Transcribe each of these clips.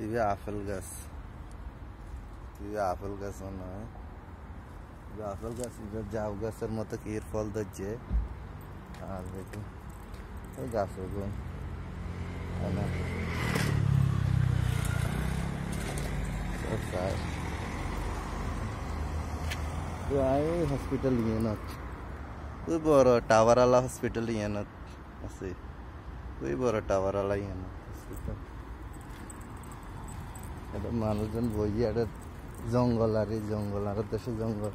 ఇవి ఆఫిల్ గ్యాస్ ఇవి ఆఫిల్ గ్యాస్ ఉన్నాయి ఇవి ఆఫిల్ గ్యాస్ ఇవి జాబ్ గ్యాస్ మొత్తం కీర్ ఫాల్ తెచ్చే ఆల్రెడీ గ్యాస్ సార్ हॉस्पिटल येनात खूब बरो टावराला हॉस्पिटल येनात असे खूब बरो टावराला येनात हॉस्पिटल টাওয়ারওয়ালা ইয়ানত হসপিটাল এটা মানুষজন বই এটা জঙ্গল আর এই জঙ্গল আর দেশে জঙ্গল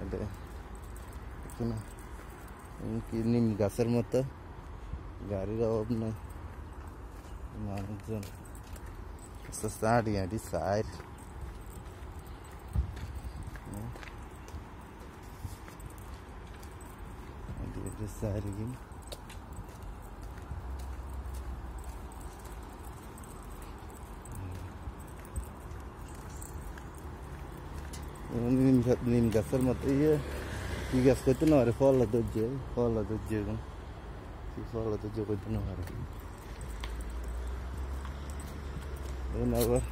এটা এখানে কি নিম গাছের মতো গাড়ির অভাব নেই মানুষজন সাড়ি হাঁটি সাইড সাইড কিন্তু নিম নিম গাছের মতো ইয়ে কি গাছ করতে না পারে ফল ধৈর্য ফল ধৈর্য এখন কি ফল ধৈর্য করতে না পারে এখন আবার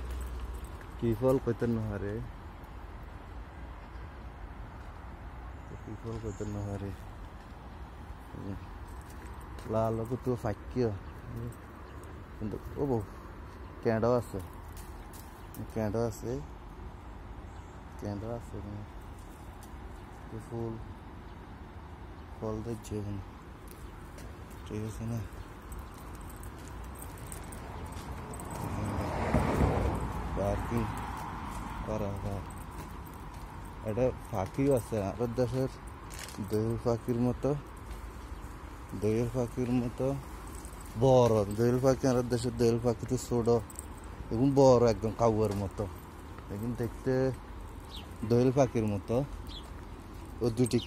কি ফল করতে না পারে কি ফল করতে না পারে লাল তো ফাঁকিও কিন্তু ও বউ ক্যাঁডও আছে ক্যাঁডও আছে ক্যাঁডও আছে এখানে ফুল ফল দিচ্ছে এখানে ঠিক আছে না পার্কিং করা হয় এটা পাখিও আছে আরও দেশের দইয়ের পাখির মতো দইয়ের পাখির মতো বড় দইয়ের পাখি আর দেশের দইয়ের পাখি ছোট এখন বড় একদম কাউয়ার মতো এখন দেখতে দোয়েল পাখির মতো। ও দুটি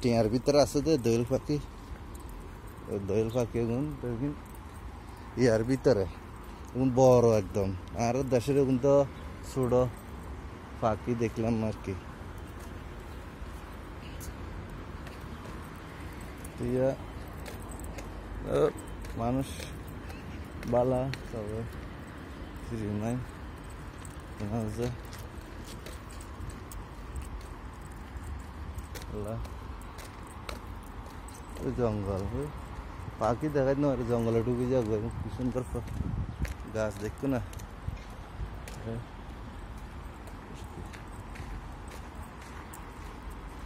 টিয়ার ভিতরে আছে যে দোয়েল পাখি। দোয়েল পাখি এখন ইয়ার ভিতরে। এখন বড় একদম। আর দেশের এখন তো ছোট পাখি দেখলাম আর কি। মানুষ বালা সবাই শ্রীমাই জঙ্গল পাখি দেখাই না জঙ্গলে ঢুকে যাবো কি সুন্দর গাছ দেখতো না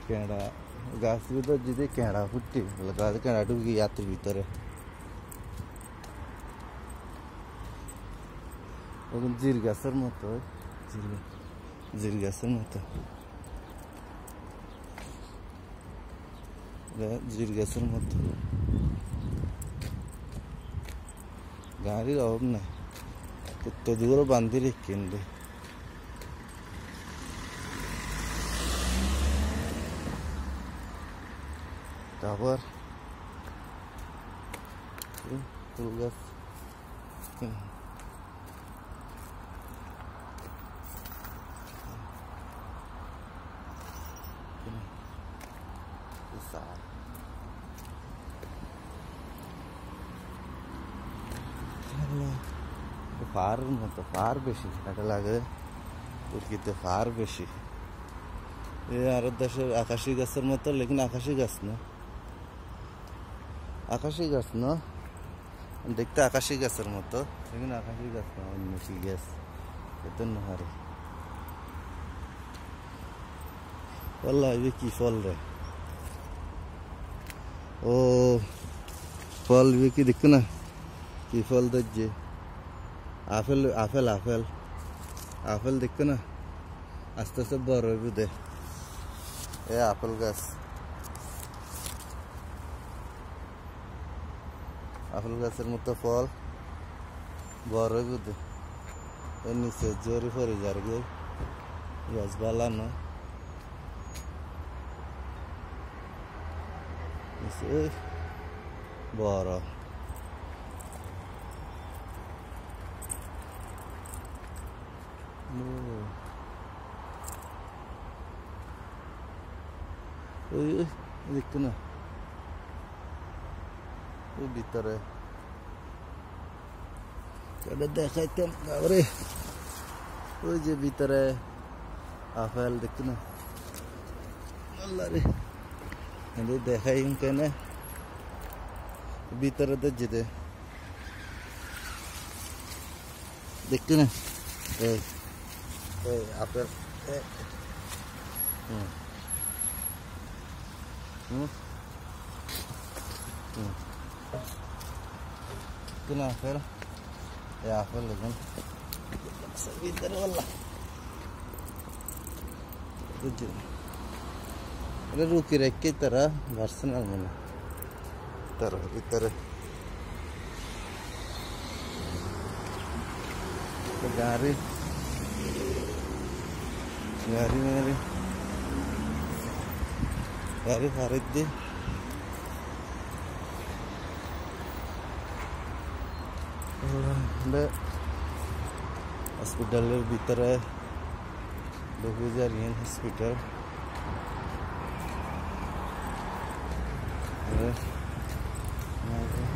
কেঁড়া গাছ ভিতর যদি কেঁড়া ফুটি গাছ কেঁড়া ঢুকি যাত্রীর ভিতরে এখন জির গাছের মতো জির গাছের মতো জির গাছের মতো গাড়ির অভাব নাই তদুগুলো বান্ধি রেখেন রে তারপর ফুল গাছ ফার, মতো ফার বেশি এটা লাগে তুর্কিতে ফার বেশি। এ আরব দেশের আকাশি গাছের মতো, লেকিন আকাশি গাছ না। আকাশি গাছ না, দেখতে আকাশি গাছের মতো, লেকিন আকাশি গাছ না, অন্য কি গাছ, এত নাহারে বললা কি ফল রে। ও, ফল কি দেখো না, কি ফল দেখছে আপেল আপেল আপেল আপেল দেখো না আস্তে আস্তে বড় হইব দে এ আপেল গাছ আপেল গাছের মতো ফল বড় হইব দে ওই নিচে জোরে পড়ে যার গে গাছ বালানো ओए ओए देखते ना वो भीतर है चलो देखाते हम अरे वो जे भीतर है आफेल देखते ना अल्लाह रे ये देखा ही कहने भीतर तो जिते देखते ना Oke, apa? eh Hmm. Hmm. hmm. kenapa fail. Ya, fail lagi. Kan. Sebentar lah. itu Ada rukir ekke tera, ah. personal mana? Tera, itera. Kegarit. Yari yari. Yari Fariddi. Hospital भीतर है बगुजारियन hospital Yeah.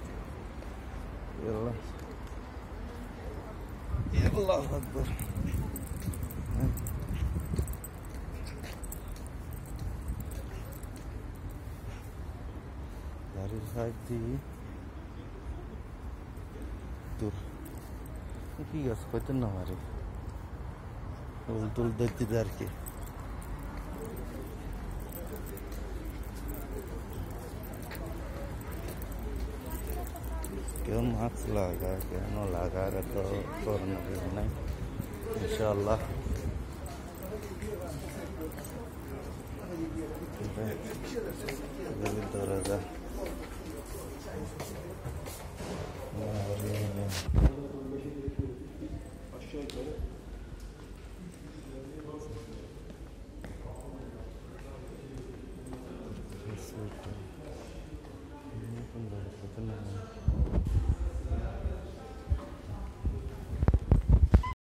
Yallah. Yallah Akbar. That is. Dur. Peki yaspatın ne var ya? Oldu oldu gider ki. क्यों mask लगा क्या no लगा रहे तो corona भी नहीं इंशाल्लाह। Jadi